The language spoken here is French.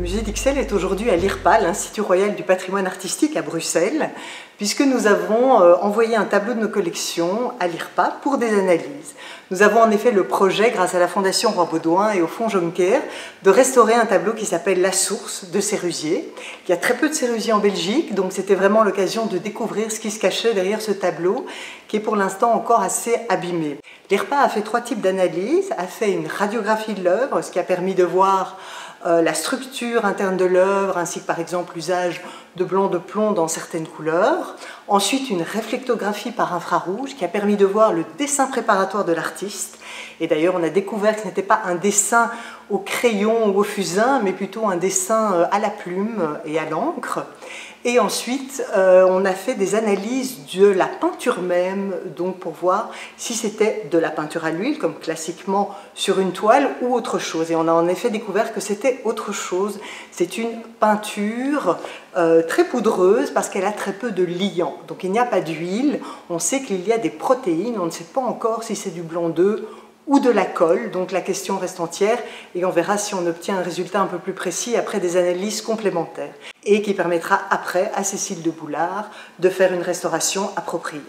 musée d'Ixelles est aujourd'hui à l'IRPA, l'Institut royal du patrimoine artistique à Bruxelles, puisque nous avons euh, envoyé un tableau de nos collections à l'IRPA pour des analyses. Nous avons en effet le projet, grâce à la Fondation Roi Baudouin et au Fonds Jonker, de restaurer un tableau qui s'appelle La Source de Sérusier. Il y a très peu de Sérusier en Belgique, donc c'était vraiment l'occasion de découvrir ce qui se cachait derrière ce tableau, qui est pour l'instant encore assez abîmé. L'IRPA a fait trois types d'analyses, a fait une radiographie de l'œuvre, ce qui a permis de voir euh, la structure interne de l'œuvre, ainsi que par exemple l'usage de blanc de plomb dans certaines couleurs. Ensuite, une réflectographie par infrarouge qui a permis de voir le dessin préparatoire de l'artiste. Et d'ailleurs, on a découvert que ce n'était pas un dessin au crayon ou au fusain, mais plutôt un dessin euh, à la plume et à l'encre. Et ensuite, euh, on a fait des analyses de la peinture même, donc pour voir si c'était de la peinture à l'huile, comme classiquement sur une toile, ou autre chose. Et on a en effet découvert que c'était autre chose. C'est une peinture euh, très poudreuse parce qu'elle a très peu de liant. Donc il n'y a pas d'huile. On sait qu'il y a des protéines. On ne sait pas encore si c'est du blanc d'œuf ou de la colle. Donc la question reste entière et on verra si on obtient un résultat un peu plus précis après des analyses complémentaires et qui permettra après à Cécile de Boulard de faire une restauration appropriée.